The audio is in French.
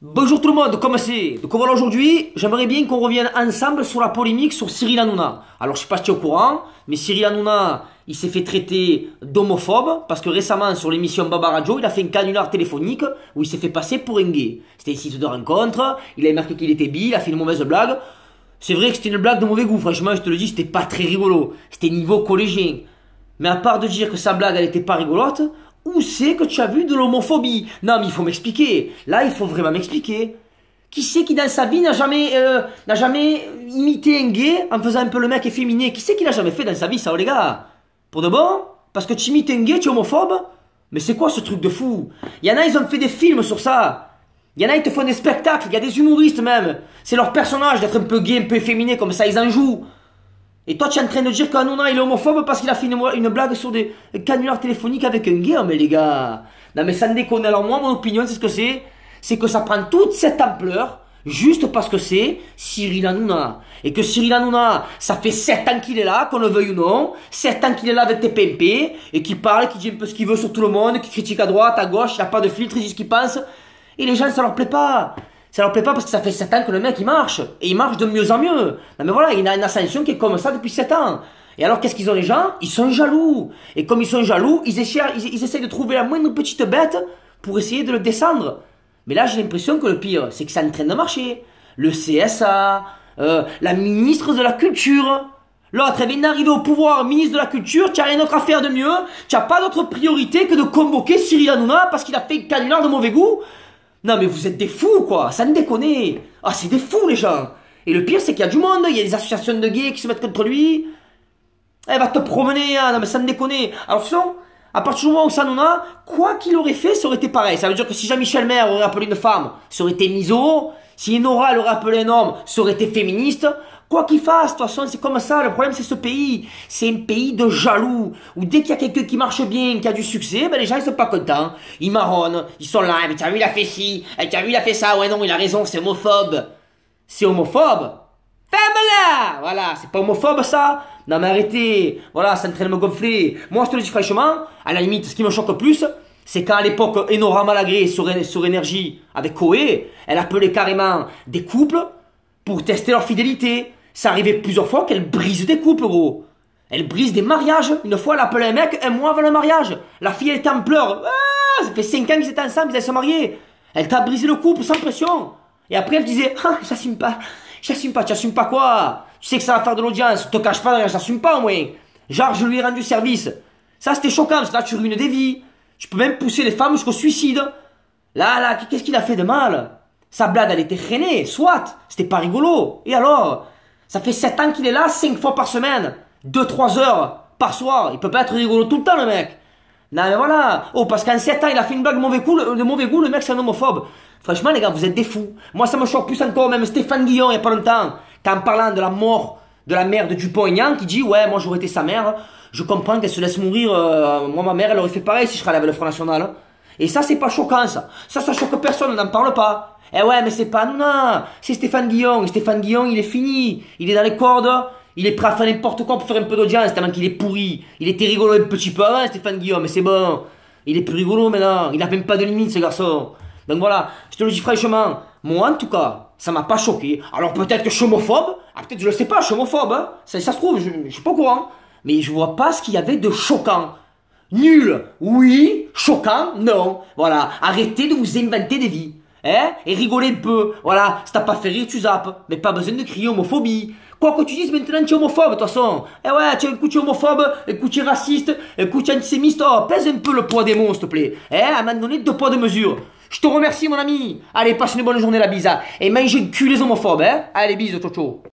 Bonjour tout le monde, comment c'est? Donc voilà aujourd'hui, j'aimerais bien qu'on revienne ensemble sur la polémique sur Cyril Hanouna. Alors je sais pas si tu es au courant, mais Cyril Hanouna, il s'est fait traiter d'homophobe parce que récemment sur l'émission Baba Radio, il a fait un canular téléphonique où il s'est fait passer pour un gay. C'était un site de rencontre, il a marqué qu'il était bi, il a fait une mauvaise blague. C'est vrai que c'était une blague de mauvais goût, franchement je te le dis, c'était pas très rigolo. C'était niveau collégien. Mais à part de dire que sa blague elle était pas rigolote, où c'est que tu as vu de l'homophobie? Non, mais il faut m'expliquer. Là, il faut vraiment m'expliquer. Qui c'est qui dans sa vie n'a jamais, euh, jamais imité un gay en faisant un peu le mec efféminé? Qui c'est qui l'a jamais fait dans sa vie, ça, oh, les gars? Pour de bon? Parce que tu imites un gay, tu es homophobe? Mais c'est quoi ce truc de fou? Il y en a, ils ont fait des films sur ça. Il y en a, ils te font des spectacles. Il y a des humoristes même. C'est leur personnage d'être un peu gay, un peu efféminé, comme ça, ils en jouent. Et toi, tu es en train de dire qu'Anouna il est homophobe parce qu'il a fait une, blague sur des canulars téléphoniques avec un gay, oh, mais les gars. Non, mais ça ne déconne. Alors, moi, mon opinion, c'est ce que c'est. C'est que ça prend toute cette ampleur juste parce que c'est Cyril Hanouna. Et que Cyril Hanouna, ça fait 7 ans qu'il est là, qu'on le veuille ou non, 7 ans qu'il est là avec tes PMP, et qui parle, qui dit un peu ce qu'il veut sur tout le monde, qui critique à droite, à gauche, il n'a pas de filtre, il dit ce qu'il pense. Et les gens, ça leur plaît pas. Ça leur plaît pas parce que ça fait 7 ans que le mec il marche. Et il marche de mieux en mieux. Non mais voilà, il a une ascension qui est comme ça depuis 7 ans. Et alors qu'est-ce qu'ils ont les gens? Ils sont jaloux. Et comme ils sont jaloux, ils essaient, ils, essayent de trouver la moindre petite bête pour essayer de le descendre. Mais là j'ai l'impression que le pire, c'est que ça est en train de marcher. Le CSA, euh, la ministre de la Culture. L'autre, elle vient d'arriver au pouvoir, ministre de la Culture, tu n'as rien d'autre à faire de mieux, tu n'as pas d'autre priorité que de convoquer Cyril Hanouna parce qu'il a fait un canular de mauvais goût non mais vous êtes des fous quoi, ça ne déconne. Ah c'est des fous les gens. Et le pire c'est qu'il y a du monde, il y a des associations de gays qui se mettent contre lui. Eh, va te promener, hein. non mais ça ne déconne. Alors sinon, à partir du moment où ça n'en a, quoi qu'il aurait fait, ça aurait été pareil. Ça veut dire que si Jean-Michel Maire aurait appelé une femme, ça aurait été miso. Si Nora aurait appelé un homme, ça aurait été féministe. Quoi qu'il fasse, de toute façon, c'est comme ça. Le problème, c'est ce pays. C'est un pays de jaloux. Où dès qu'il y a quelqu'un qui marche bien, qui a du succès, ben les gens, ils sont pas contents. Ils marronnent. Ils sont là. Mais t'as vu, il a fait ci. Eh, t'as vu, il a fait ça. Ouais, non, il a raison, c'est homophobe. C'est homophobe. Femme-là Voilà, c'est pas homophobe, ça Non, mais arrêtez. Voilà, ça est en train de me gonfler. Moi, je te le dis franchement, à la limite, ce qui me choque le plus, c'est qu'à l'époque, Enora Malagré sur, Énergie, avec Koé, elle appelait carrément des couples pour tester leur fidélité. Ça arrivait plusieurs fois qu'elle brise des couples, gros. Elle brise des mariages. Une fois, elle appelait un mec un mois avant le mariage. La fille, elle était en pleurs. Ah, ça fait 5 ans qu'ils étaient ensemble, ils allaient se marier. Elle t'a brisé le couple sans pression. Et après, elle disait, ah, j'assume pas. J'assume pas, tu assumes pas quoi? Tu sais que ça va faire de l'audience, te cache pas j'assume pas au moins. Genre, je lui ai rendu service. Ça, c'était choquant, parce que là, tu ruines des vies. Tu peux même pousser les femmes jusqu'au suicide. Là, là, qu'est-ce qu'il a fait de mal? Sa blague, elle était freinée, soit. C'était pas rigolo. Et alors? Ça fait 7 ans qu'il est là, 5 fois par semaine. 2-3 heures par soir. Il peut pas être rigolo tout le temps, le mec. Non, mais voilà. Oh, parce qu'en 7 ans, il a fait une blague de mauvais goût. Le, mauvais goût, le mec, c'est un homophobe. Franchement, les gars, vous êtes des fous. Moi, ça me choque plus encore. Même Stéphane Guillon, il y a pas longtemps, qu'en parlant de la mort de la mère de Dupont-Aignan, qui dit, ouais, moi, j'aurais été sa mère. Je comprends qu'elle se laisse mourir. Euh, moi, ma mère, elle aurait fait pareil si je serais avec le Front National. Et ça, c'est pas choquant, ça. Ça, ça choque personne, on n'en parle pas. Eh ouais, mais c'est pas non, c'est Stéphane Guillon. Stéphane Guillon, il est fini. Il est dans les cordes. Il est prêt à faire n'importe quoi pour faire un peu d'audience, tellement qu'il est pourri. Il était rigolo un petit peu avant, Stéphane Guillon, mais c'est bon. Il est plus rigolo maintenant. Il n'a même pas de limite, ce garçon. Donc voilà, je te le dis franchement. Moi, en tout cas, ça m'a pas choqué. Alors peut-être que je suis. Ah, peut-être, je le sais pas, je. Hein. Ça, ça se trouve, je, je suis pas au courant. Mais je vois pas ce qu'il y avait de choquant. Nul, oui. Choquant, non. Voilà, arrêtez de vous inventer des vies. Hein? Et rigoler un peu. Voilà, si t'as pas fait rire, tu zappes. Mais pas besoin de crier homophobie. Quoi que tu dises, maintenant tu es homophobe, de toute façon. Eh ouais, tu es, écoute, tu es homophobe, écoute, tu es raciste, écoute, tu es antisémiste. Oh, pèse un peu le poids des mots, s'il te plaît. Eh, à un moment donné, deux poids de mesure. Je te remercie, mon ami. Allez, passe une bonne journée, la bise. Et mange un cul les homophobes, hein. Allez, bise, ciao, ciao.